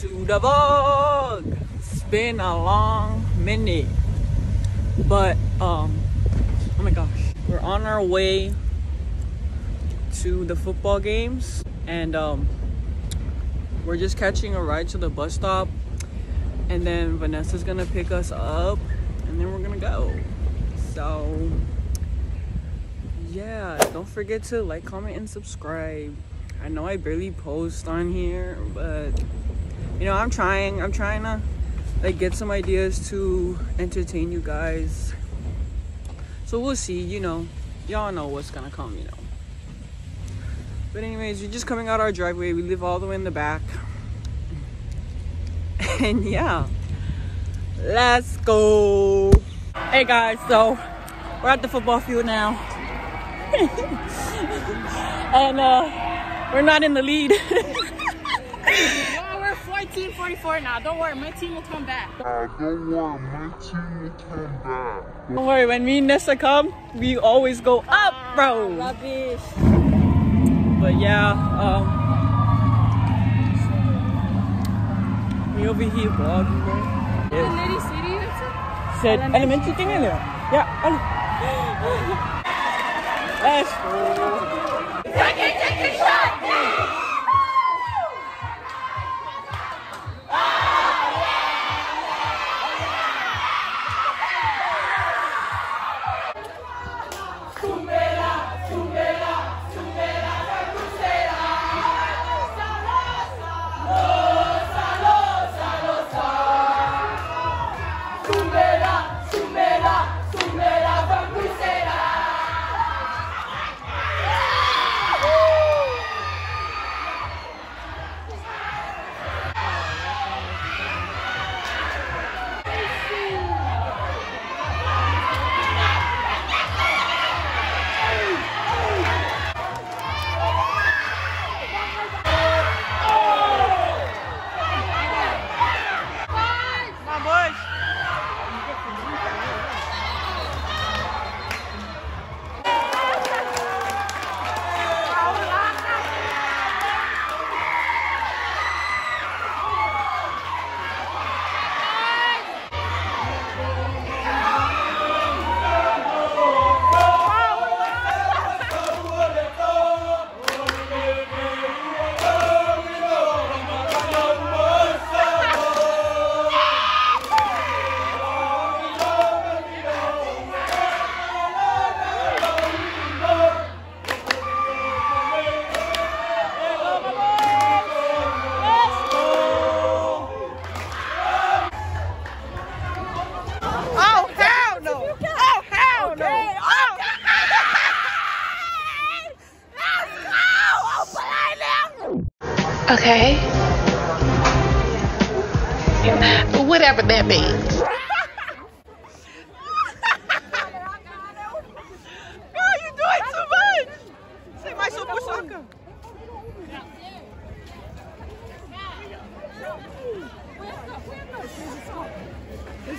to the vlog. It's been a long minute, but um, oh my gosh, we're on our way to the football games, and um, we're just catching a ride to the bus stop, and then Vanessa's gonna pick us up, and then we're gonna go. So yeah, don't forget to like, comment, and subscribe. I know I barely post on here, but you know, I'm trying. I'm trying to like get some ideas to entertain you guys. So we'll see, you know. Y'all know what's gonna come, you know. But anyways, we're just coming out our driveway. We live all the way in the back. And yeah. Let's go. Hey guys, so we're at the football field now. and uh we're not in the lead. Well, we're 14 44 now. Don't worry, my team will come back. Uh, don't worry, my team will come back. Don't worry, when me and Nessa come, we always go up, bro. Rubbish. But yeah, um, we over here vlogging, bro. Yeah. Lady City, that's it? Said elementary thing in there. Yeah. Let's go.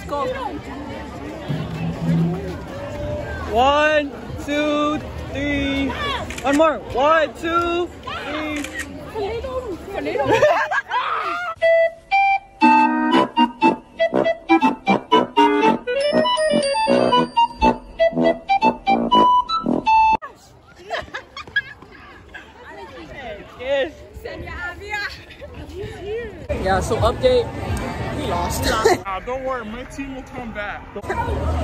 Go. One, two, three. One more. One, two, three. worry, my team will come back.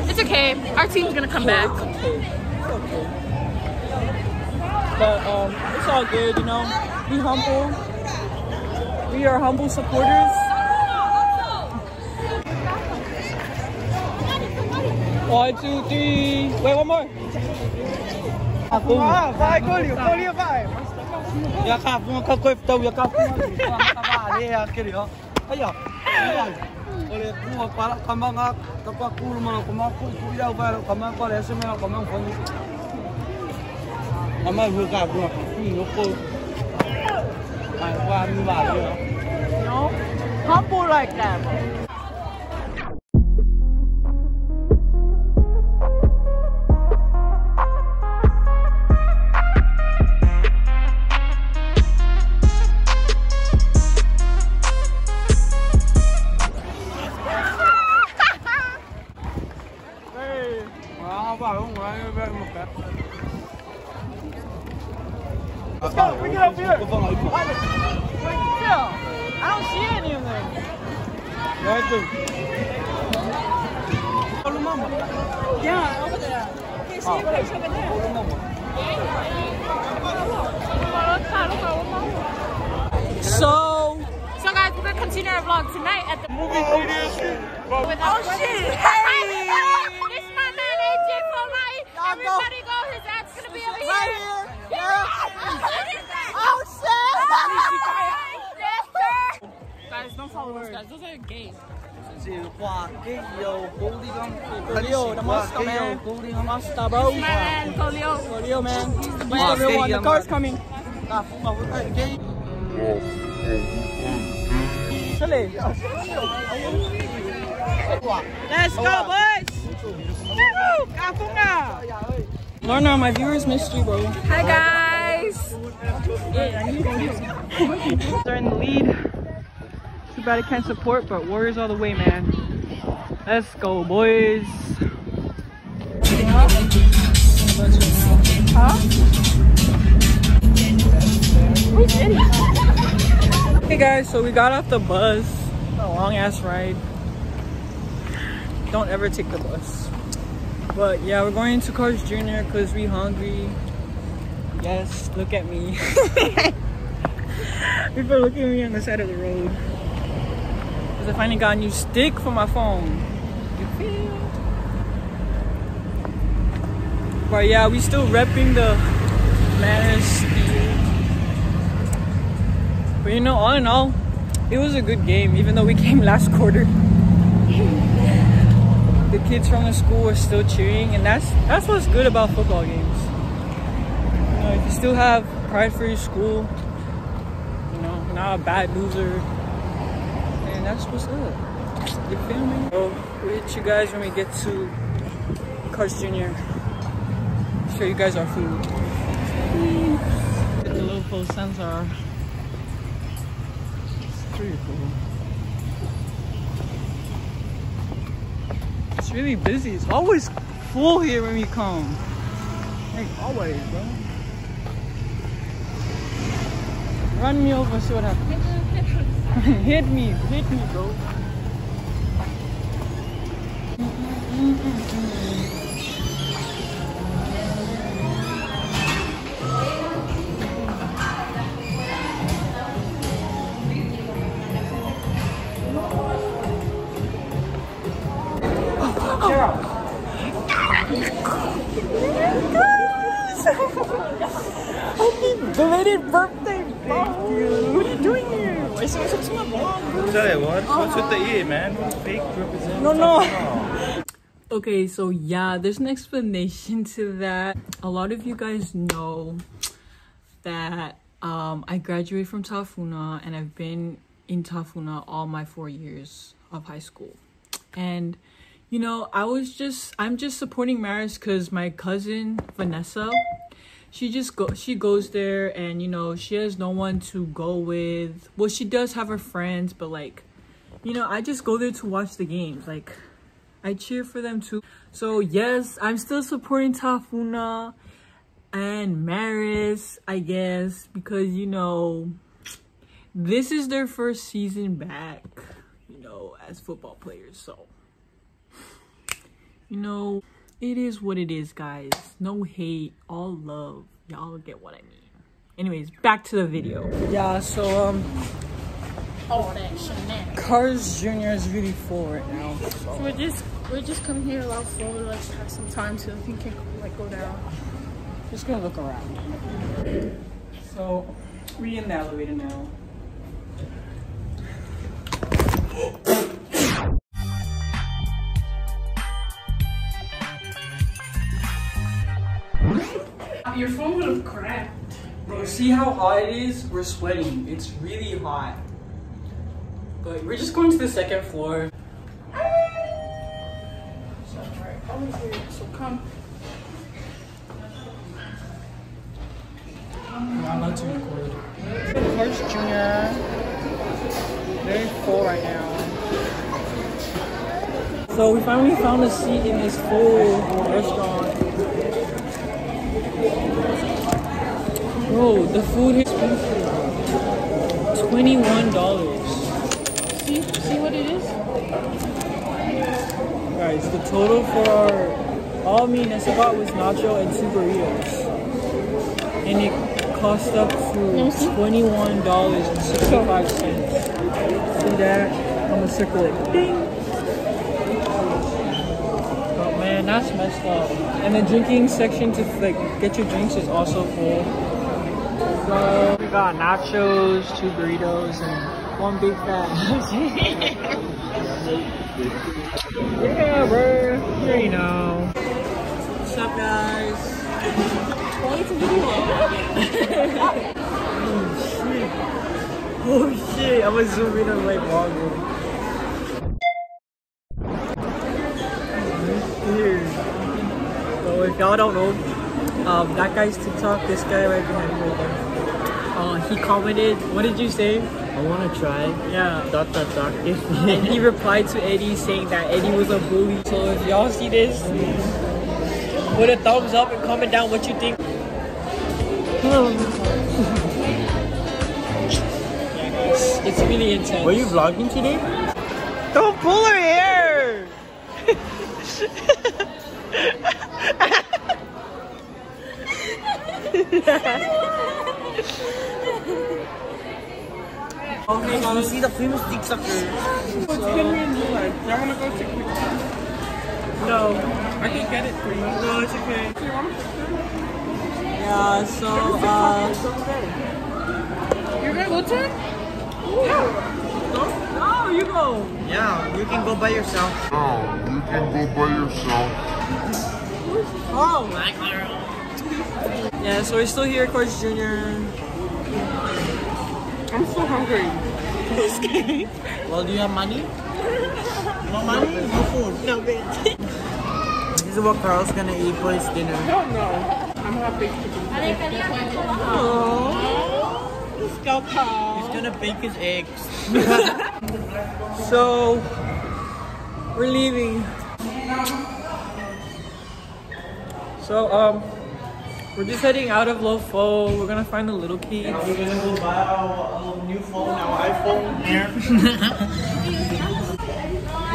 It's okay. Our team's gonna come back. okay. It's okay. But um, it's all good, you know. Be humble. We are humble supporters. One, two, three. Wait, one more. Ah, vai, golinho, golinho, vai. E a capinha com a coiftão, e a capinha ali, ali, aquele, ó. Aí, ó. Olha, com a pala, com a manga, com a curva, com a curva, vai, com a cola, essa mesmo, com a fome. A mãe viu a capinha, no corpo. Vai, vai, me vai, ó. Humble like that. À, Guys, don't follow those guys. Those are gay. Gì qua cái dầu cố đi không? Coolio, the monster man. cố? Monster, bro. My man, Colio. Coolio, man. He's Wow, everyone. The car's coming. Ta phun vào với cái cái. Chile. Let's go, boys! Lorna, my viewers missed you, bro. Hi guys. They're in the lead. I can't support, but Warriors all the way, man. Let's go, boys. Hey guys, so we got off the bus. A long ass ride. Don't ever take the bus. But yeah, we're going to Carl's Jr. because we hungry. Yes, look at me. People looking at me on the side of the road. Because I finally got a new stick for my phone. You feel? But yeah, we still repping the Steel. But you know, all in all, it was a good game, even though we came last quarter. the kids from the school were still cheering, and that's that's what's good about football games. You know, if you still have pride for your school, you know, not a bad loser, and that's what's up. You feel me? So we'll hit you guys when we get to Carl's Jr. Show you guys our food. The local sensor. It's pretty cool. It's really busy. It's always full here when we come. Like always, bro. Run me over, see what happens. hit me, hit me, bro. With the ear, man? Fake represent. No, no. Okay, so yeah, there's an explanation to that. A lot of you guys know that um, I graduated from Tafuna and I've been in Tafuna all my four years of high school. And you know, I was just I'm just supporting Marist because my cousin Vanessa, she just go she goes there and you know she has no one to go with. Well, she does have her friends, but like, you know, I just go there to watch the games. Like, I cheer for them too. So yes, I'm still supporting Tafuna and Marist, I guess, because you know, this is their first season back, you know, as football players. So, you know, it is what it is, guys. No hate, all love. Y'all get what I mean. Anyways, back to the video. Yeah, so um, Oh, that shenanigans. Carl's Junior is really full right now. So we're just we're just coming here a lot slow. Let's have some time to think and like go down. Just gonna look around. So, we in the elevator now. Your phone would have cracked. Bro, see how hot it is? We're sweating. It's really hot. But we're just going to the second floor. So here. So come. I'm about to record. Junior. Very full right now. So we finally found a seat in this full restaurant. Bro, the food here is $21. Guys, the total for our all me and Nessa got was nacho and two burritos. And it cost up to twenty-one dollars and sixty-five cents. See that? I'm gonna circle it. Ding! Oh man, that's messed up. And the drinking section to like get your drinks is also full. So we got nachos, two burritos, and one big fat. yeah, bro. You know. What's up, guys? Oh shit, I'm gonna zoom in on my vlog. If y'all don't know, um, that guy's TikTok, this guy right behind me. Uh, he commented, what did you say? I want to try. Yeah. Dot dot dot. And he replied to Eddie saying that Eddie was a bully. So if y'all see this, put a thumbs up and comment down what you think. Yeah, guys, it's really intense. Were you vlogging today? Don't pull her hair! Okay, so see the famous dick sucker. What's Henry and Lula? Y'all wanna go check the No. I can get it for you. No, it's okay. Do you want me Yeah, so, uh... You're gonna go to it? Oh, you go! Yeah, you can go by yourself. Oh, you can go by yourself. Oh! Yeah, so we're still here at Coach Junior. I'm so hungry. Well, do you have money? No money? No food. No bitch. this is what Carl's gonna eat for his dinner. Hell no. I'm happy. Let's go, Carl. He's gonna bake his eggs. So, we're leaving. So, um, we're just heading out of Lofo. We're gonna find the little kids. We're gonna go buy our, our new phone, our iPhone. Here.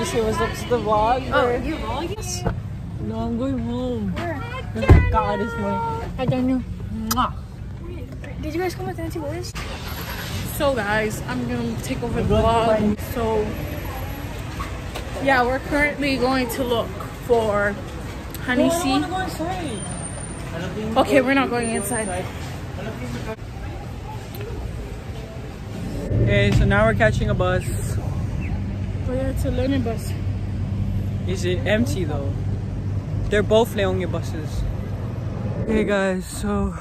You say what's up to the vlog? Oh, you vlogging? No, I'm going home. Where? Oh, God, this morning. I don't know. Mwah. Did you guys come with Nancy Boys? So guys, I'm gonna take over the vlog. So yeah, we're currently going to look for honey I C. wanna go inside. Okay, we're not going inside. Okay, so now we're catching a bus. Oh yeah, it's a learning bus. Is it empty though? They're both Leone buses. Okay guys, so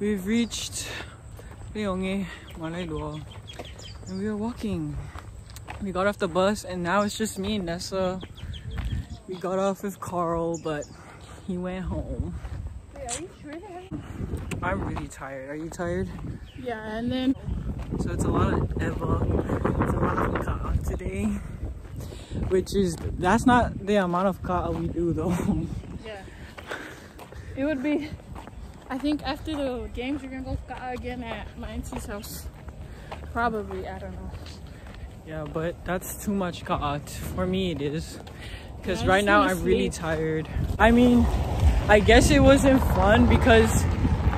we've reached Leone, Malaeloa, and we are walking. We got off the bus and now it's just me and Nessa. We got off with Carl, but he went home. Are you sure? I'm really tired. Are you tired? Yeah, and then So it's a lot of Eva, it's a lot of ka today. Which is, that's not the amount of ka we do though. yeah, it would be. I think after the games, we're gonna go ska again at my auntie's house. Probably, I don't know. Yeah, but that's too much ka'at. For me, it is. Because Yeah, right now, I'm really tired. I mean, I guess it wasn't fun because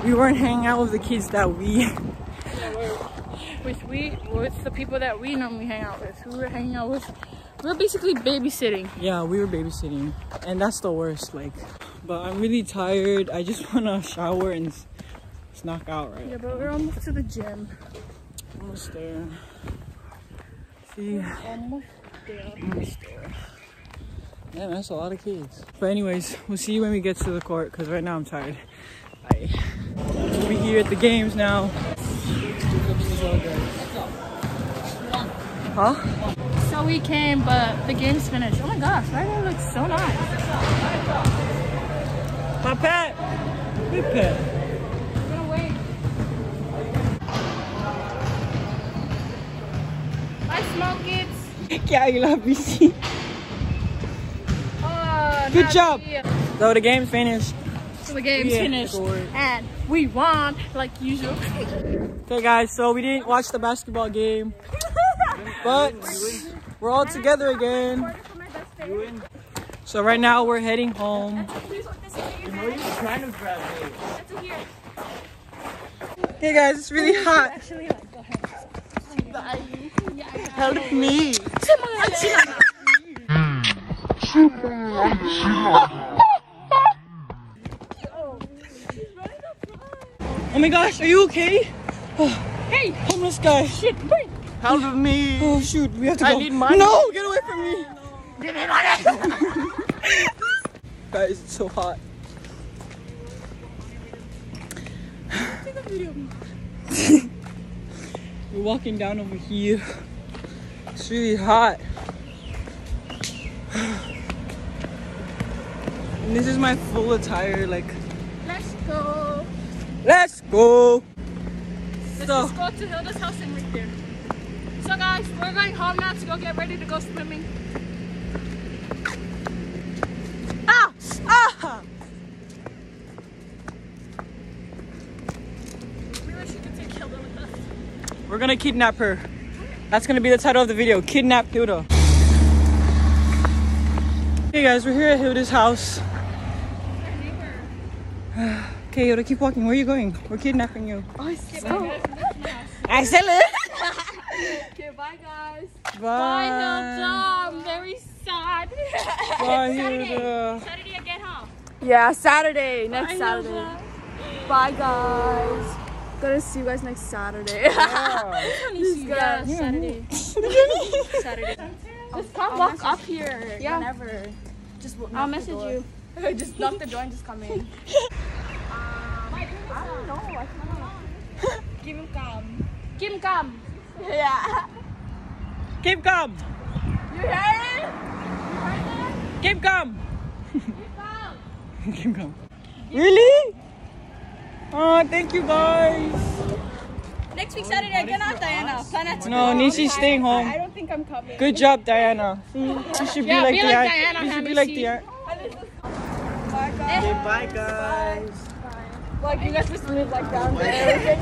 we weren't hanging out with the kids that we. With we, with the people that we normally hang out with, who we're hanging out with, we're basically babysitting. Yeah, we were babysitting. And that's the worst. Like, but I'm really tired. I just want to shower and knock out, right? Yeah, but we're almost to the gym. Almost there. See, Almost there. almost there. Yeah, man, that's a lot of kids. But anyways, we'll see you when we get to the court because right now I'm tired. I We're here at the games now. Huh? So we came, but the game's finished. Oh my gosh, that guy looks so nice. My pet! Big pet. Smoke it. Yeah, you love me. Good job. Uh, so the game's finished. So the game's Yeah, finished and we won like usual. Okay, guys. So we didn't watch the basketball game, but we're all together again. So right now we're heading home. Trying to grab me. Hey guys, it's really hot. Help me. Oh my gosh, are you okay? Oh, hey, homeless guy. Shit, Help me. Oh shoot, we have to I go. need money. No, get away from me. Guys, it's so hot. We're walking down over here. It's really hot. And this is my full attire, like, Let's go. let's go. Let's So, just go to Hilda's house and right there. So guys, we're going home now to go get ready to go swimming. ah, ah. We wish we could take Hilda with us. We're gonna kidnap her. That's gonna be the title of the video. Kidnap Hilda. Hey guys, we're here at Hilda's house. Okay, Hilda, keep walking. Where are you going? We're kidnapping you. Oh, oh, I said it. Okay, bye guys. Bye. Bye Hilda. I'm very sad. Bye, Saturday. Hilda. Saturday again, huh? Yeah, Saturday. Next Bye, Saturday. Hilda. Bye, guys. Gonna see you guys next Saturday. Yeah, Yeah. Saturday. Saturday. just come walk up here. Yeah. Whenever. Just w- I'll message door. you. just knock the door and just come in. I don't know. I cannot. Give him come. Kim Kam. Yeah. Keep calm. You hear it? Keep calm. Keep calm. Really? Oh, thank you guys. Next week Saturday again, not Diana. Plan to No, Nishi's staying home. I don't think I'm coming. Good job, Diana. See, you should Yeah, be like be like Diana. Diana, You should be like. Diana. Bye, guys. Bye, guys. Like, you guys just live like down there.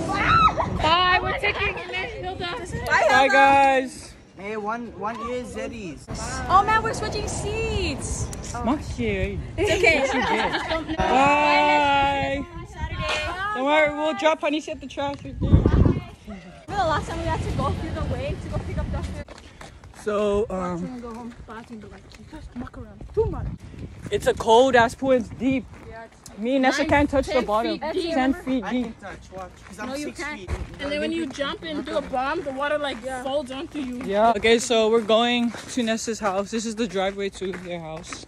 Bye. We're taking Hilda. Bye, guys. Hey, one one ear is Zeddy's. oh man, we're switching seats. Maki. It's okay. Bye. Don't worry, we'll drop Honey at the trash right there. The last time we had to go through the way to go pick up Dustin? So, um, and go home. Bathroom, but like, just muck around. Too much. it's a cold ass pool. It's deep. Me and Nessa can't touch the bottom. feet deep. 10 feet I deep. can touch, watch. Because I'm No, you six can't. feet. And then when you jump and do a bomb, the water like folds onto you. Yeah. Okay, so we're going to Nessa's house. This is the driveway to their house.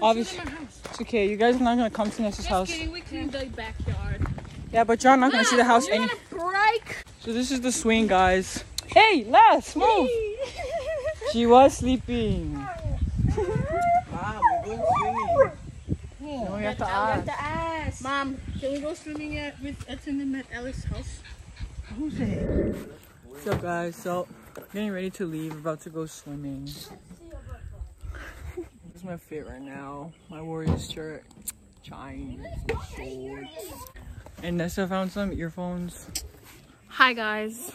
Obviously, it's okay. You guys are not gonna come to Nessa's Just house. kidding. We cleaned the backyard. Yeah, but you're not gonna see the ah, house You any. want a break? So this is the swing, guys. Hey, Les, move. She was sleeping. Mom, we're going swimming. No, you have to ask. ass. Mom, can we go swimming at with Ethan at Ellis' house? Who's it? What's up, guys? So, getting ready to leave. About to go swimming. This is my fit right now. My Warriors shirt, jeans, shorts. And Nessa found some earphones. Hi guys.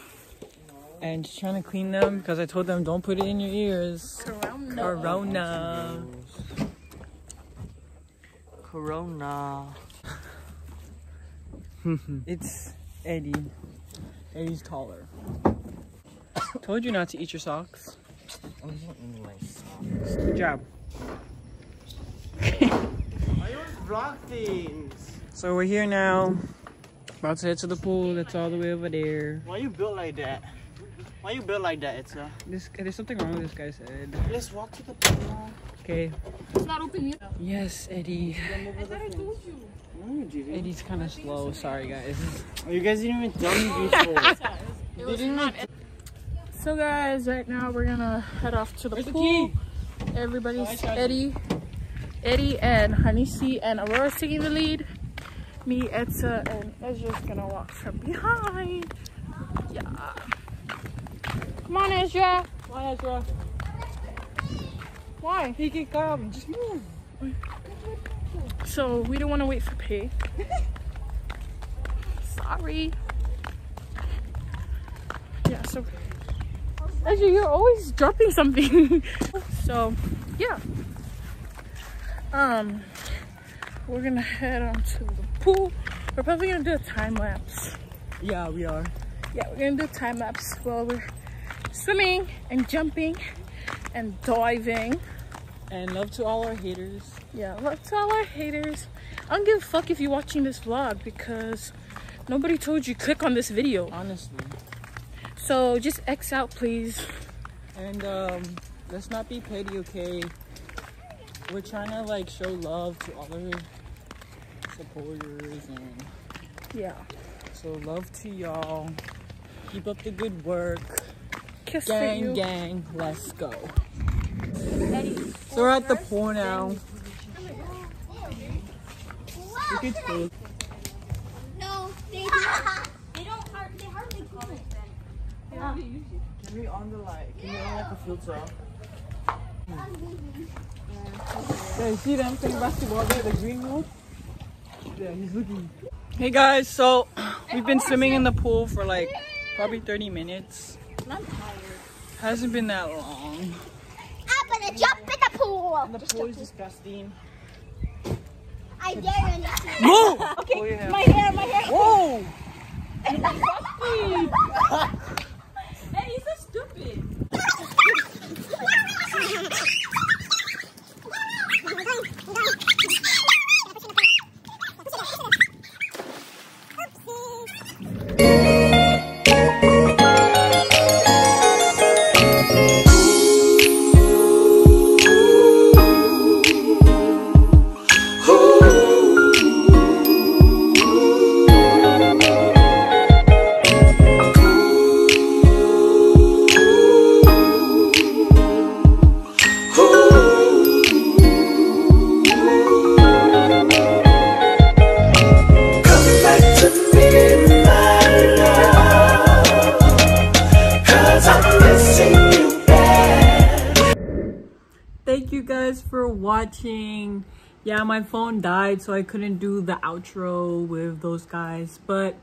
And she's trying to clean them because I told them don't put it in your ears. Corona. Corona. Corona. It's Eddie. Eddie's taller. Told you not to eat your socks. Oh, Good job. I don't vlog things. So we're here now. About to head to the pool. That's all the way over there. Why you built like that? Why you built like that, Itza? This there's something wrong with this guy's head. Let's walk to the pool. Okay. It's not open yet. Yes, Eddie. I thought I told you. No. Eddie's kind of slow. Sorry, guys. Oh, you guys didn't even tell me before. It was not. So guys, right now we're gonna head off to the Where's the pool. key? Everybody's Hi, Charlie. Eddie, Eddie and Hanisi and Aurora's taking the lead. Me, Etza, and Ezra's gonna walk from behind. Yeah. Come on, Ezra. Come on, Ezra. Why? He can come. Just move. So we don't want to wait for pay. Sorry. Yeah, so actually you're always dropping something. so yeah. Um we're gonna head on to the pool. We're probably gonna do a time lapse. Yeah, we are. Yeah, we're gonna do a time lapse while we're swimming and jumping and diving. And love to all our haters. Yeah, love to all our haters. I don't give a fuck if you're watching this vlog because nobody told you click on this video. Honestly. So just X out, please. And um, let's not be petty, okay? We're trying to like show love to all our supporters and Yeah. so love to y'all. Keep up the good work. Kiss for Gang, you. gang, let's go. So we're at the pool now. Look, it's cool. No, they, they don't hard, they hardly comment. Can we on the light? Can we on like a filter? Yeah, you see them playing basketball there, the green one? Yeah, he's looking. Hey guys, so we've been swimming in the pool for like probably 30 minutes. Not tired. Hasn't been that long. I'm gonna jump in the pool. And the pool is disgusting. I dare you. Move! okay, oh, My hair, my hair. Whoa! for watching. Yeah, my phone died, so I couldn't do the outro with those guys. But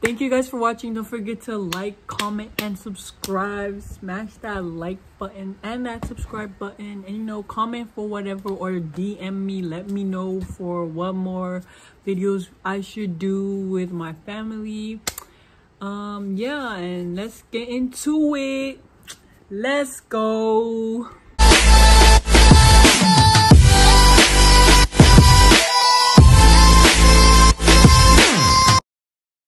thank you guys for watching. Don't forget to like, comment, and subscribe. Smash that like button and that subscribe button. And you know, comment for whatever or DM me. Let me know for what more videos I should do with my family. Um, yeah, and let's get into it. Let's go.